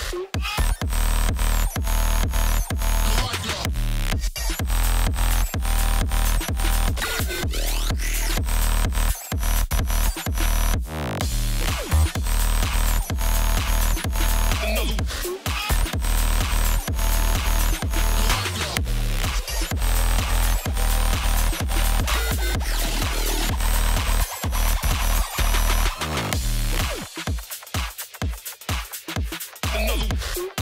Thank you. Another.